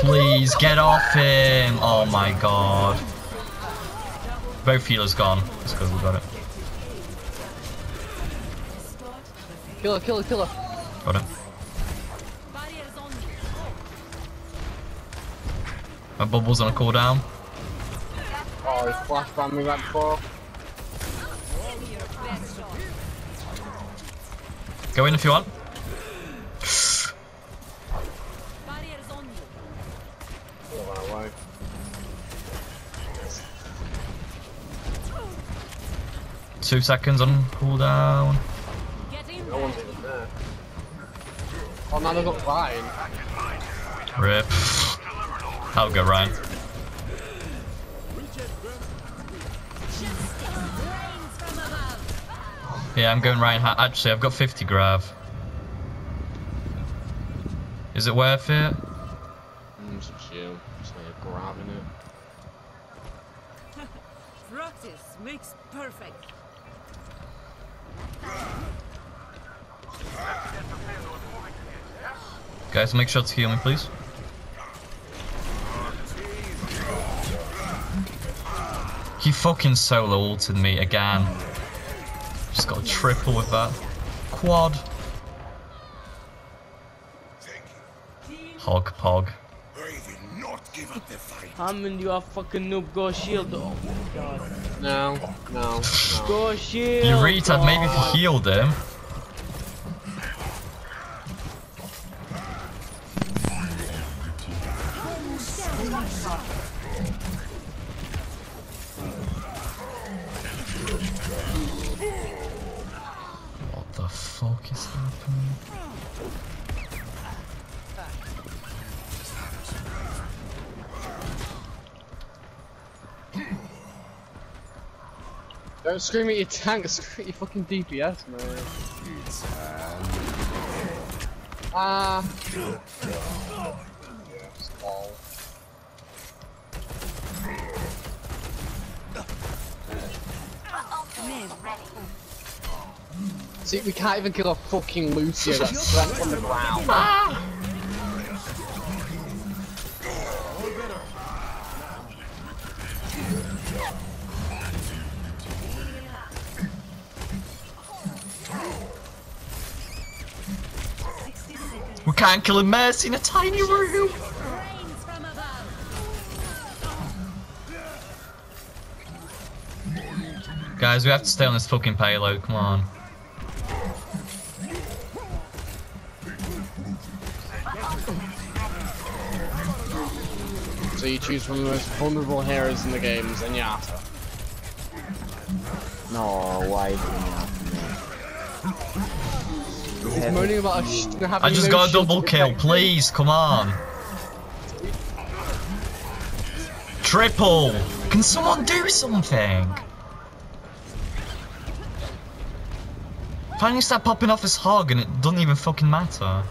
Please get off him. Oh my god. Both healers gone. Let's go, we got it. Killer, killer, killer. Got it. My bubble's on a cooldown. Oh, he flash bombed me right before. Go in if you want. Two seconds on cooldown. No one's even there. Oh, now they've got Ryan. Rip. I'll go Ryan. Yeah, I'm going Ryan. Actually, I've got 50 grav. Is it worth it? Mm, some shield. Just like grabbing it. Practice makes perfect. Guys, make sure to heal me, please. He fucking solo ulted me again. Just got a triple with that. Quad. Hog pog. Hammond, you are fucking noob. Go shield. Oh my god. No, no, no. Go shield. You retard, maybe if God. you healed him. Don't scream at your tank, scream at your fucking DPS, man. Ah. See, we can't even kill a fucking Lucio that's trapped on the ground. We can't Mercy in a tiny room. Guys, we have to stay on this fucking payload. Come on. So you choose from the most vulnerable heroes in the game, Zenyatta. No, why is it He's moaning about I just no got a double kill. Please, come on. Triple. Can someone do something? Finally start popping off his hog and it doesn't even fucking matter.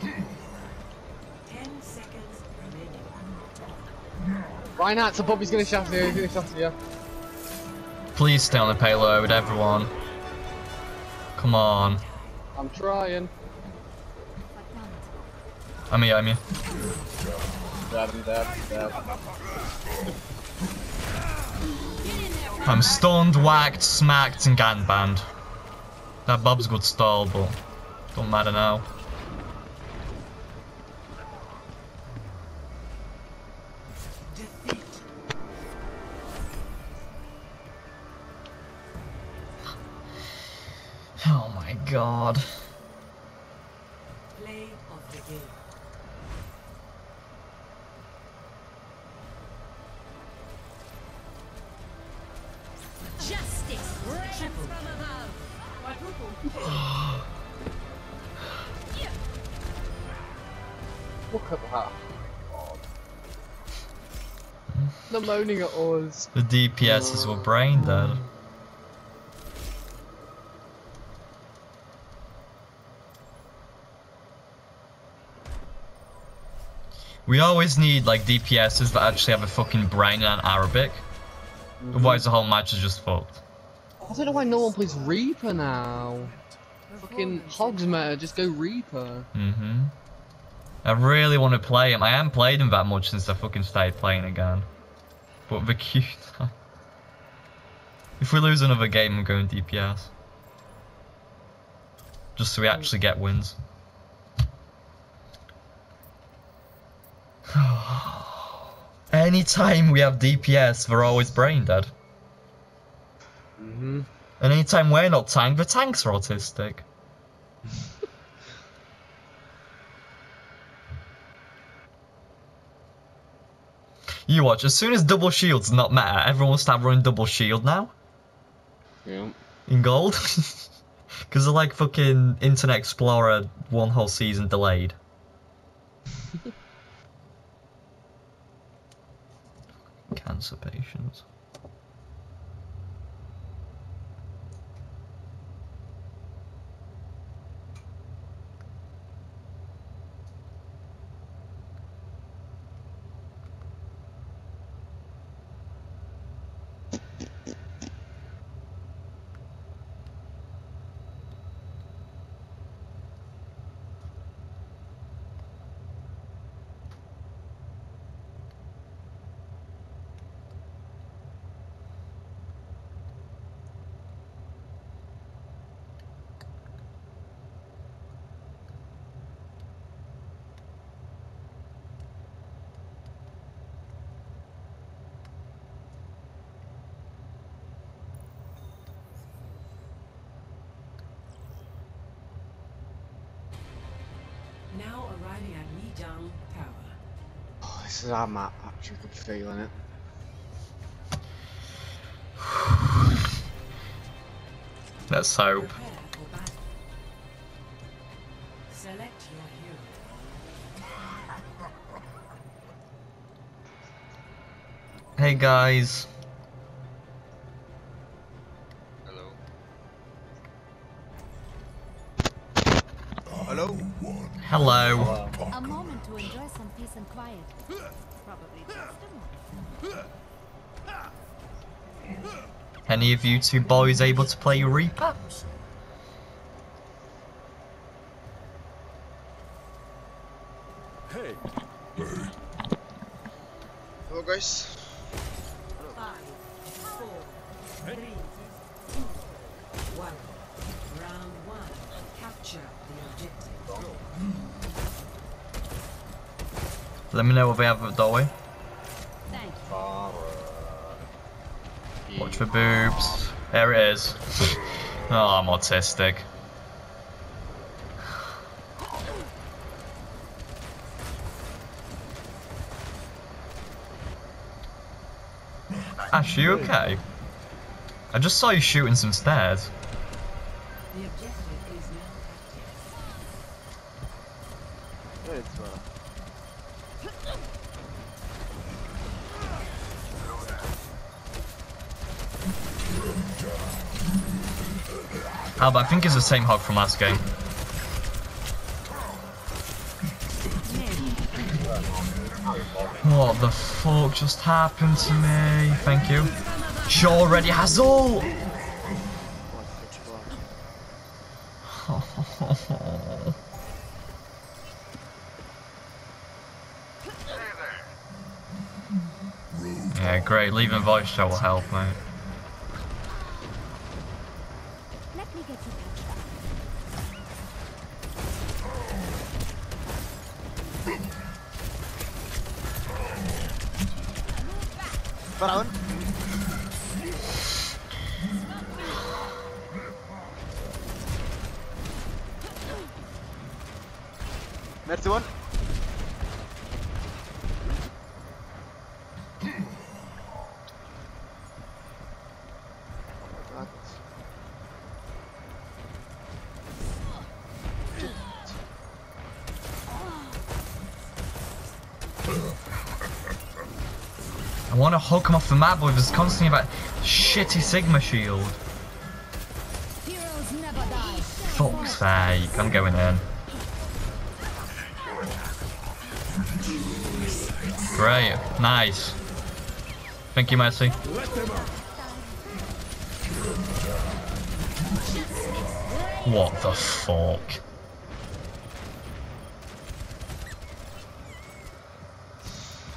Ten seconds remaining. Reinhardt's above, he's gonna shaft you, he's gonna shaft you. Please stay on the payload, everyone. Come on. I'm trying. I'm here, I'm here. I'm stunned, whacked, smacked, and gangbanned. That Bob's good stall, but don't matter now. Oh my god. Play of the game. Justice reigns from above. Look at that. God. They're moaning at us. The DPSs were brain dead. We always need like DPSs that actually have a fucking brain and Arabic. Otherwise the whole match is just fucked. I don't know why no one plays Reaper now. Fucking Hogs meta, just go Reaper. Mm-hmm. I really want to play him. I haven't played him that much since I fucking started playing again. But the cute. if we lose another game, I'm going DPS. Just so we actually get wins. Anytime we have DPS, they're always brain dead. Mm-hmm. And anytime we're not tank, the tanks are autistic. you watch, as soon as double shield's not meta, everyone will start running double shield now Yeah. in gold. Because they're like fucking Internet Explorer one whole season delayed. Cancer patients. Now arriving at Lijiang Tower. Oh, this is our map. Actually, good feeling it. Let's hope. Prepare for battle. Select your hero. Hey guys. Hello? Hello. A moment to enjoy some peace and quiet. Probably just a. Any of you two boys able to play Reaper? Oh. Hey. Hello guys. Five, four, three, two, one. Round one. Capture the objective. Let me know what they have at the doorway. Watch for boobs. There it is. Oh, I'm autistic. Ash, you okay? I just saw you shooting some stairs. The objective is now active. It's, uh, Oh, but I think it's the same hog from last game. What the fuck just happened to me? Thank you. She already has all. yeah, great. Leaving voice chat will help, mate. Frauen. Want to hook him off the map, but there's constantly about shitty Sigma shield. Heroes never die. Fuck's sake, I'm going in. Great, nice. Thank you, Mercy. What the fuck?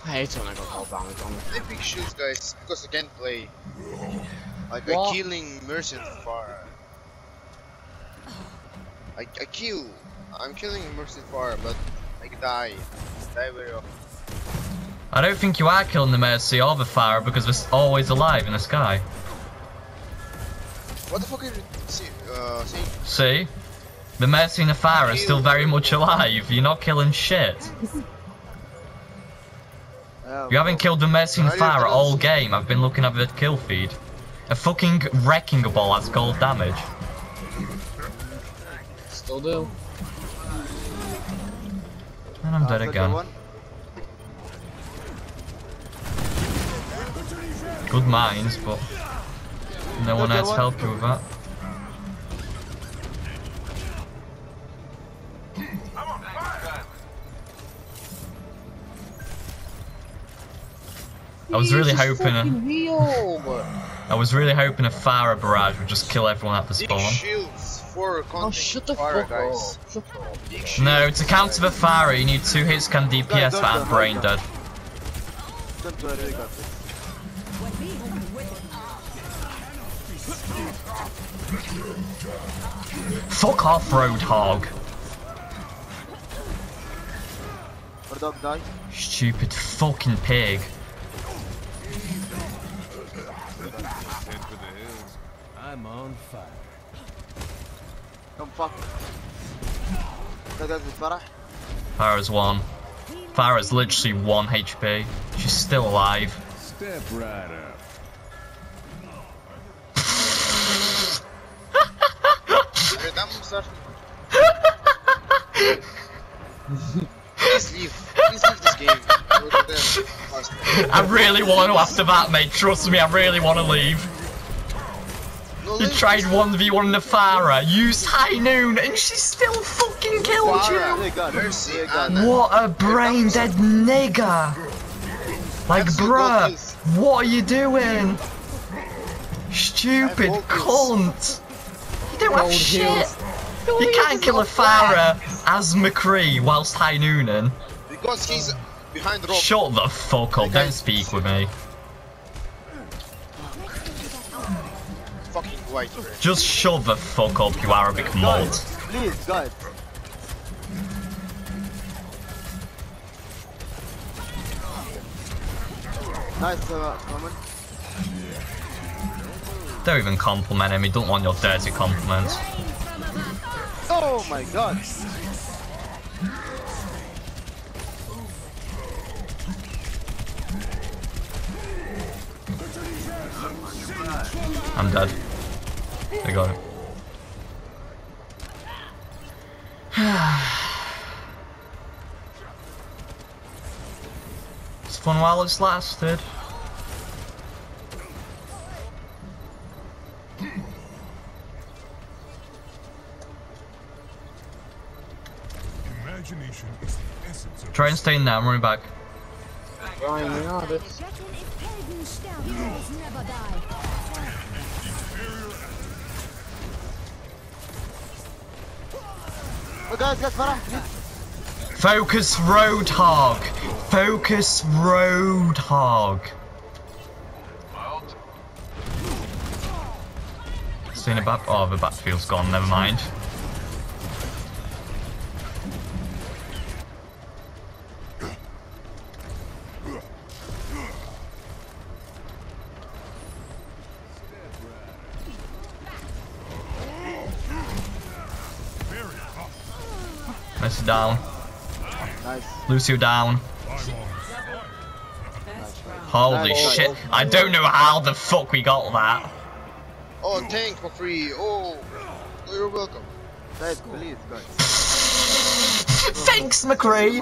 I hate when I got called damage on me. Epic shields, guys, because I can't play. Like? I'm killing Mercy from far. I, I kill. I'm killing Mercy far, but I die. Die very often. I don't think you are killing the Mercy or the Fire because they're always alive in the sky. What the fuck are you see, uh? See? The Mercy and the Fire are still very much alive. You're not killing shit. You haven't killed the Mercy and Fire all game. I've been looking at the kill feed. A fucking wrecking ball has gold damage. Still do. And I'm dead again. Good minds, but no one else one. help you with that. I was really hoping a, fucking! I was really hoping a Fire barrage would just kill everyone at the spawn. shields for Oh, counting shut the fire, fuck guys. up. Shut up. Big shields. No, to counter the Fire, you need two hits can DPS Guys, and go, brain don't dead. Don't worry, we got. Fuck off, Roadhog. Our dog die. Stupid fucking pig. I'm on fire. Come fuck. That guy's with Pharah. Pharah's one. Pharah's literally one HP. She's still alive. Step right up. Hey, damn, sir. Please leave. Please leave this game. Go to them faster. I really want to after that, mate. Trust me, I really want to leave. No, You tried 1v1 the Pharah, used High Noon, and she still fucking killed Pharah, you! What a brain dead nigger! Like, bruh, what are you doing? Stupid cunt! You don't have shit! You can't kill a Pharah as McCree whilst High Nooning. Because he's behind rock. Shut the fuck up, don't speak with me. Fucking white. bro. Just shut the fuck up, you Arabic mud. Please, guys. Nice, uh, comment. Don't even compliment him, he don't want your dirty compliments. Oh my god. I'm dead. I got it. it's fun while it's lasted. Imagination is the essence of Try and stay in there, I'm running back. Ryan, we are this. Focus Roadhog! Focus Roadhog! Seen a bat? Oh, the batfield's gone, never mind. Mercy down. Nice. Lucio down. Holy Nice. shit. I don't know how the fuck we got that. Oh, tank for free. Oh, you're welcome. Guys, please, guys. Thanks, McCree.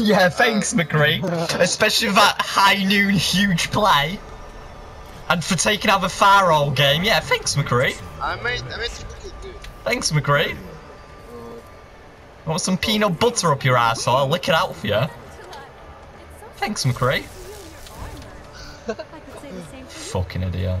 Yeah, thanks, uh, McCree. Especially for that high noon huge play. And for taking out the firewall game. Yeah, thanks, McCree. I made, I made it good. McCree. Want some peanut butter up your asshole? I'll lick it out for you. Thanks, McCree. I. Fucking idiot.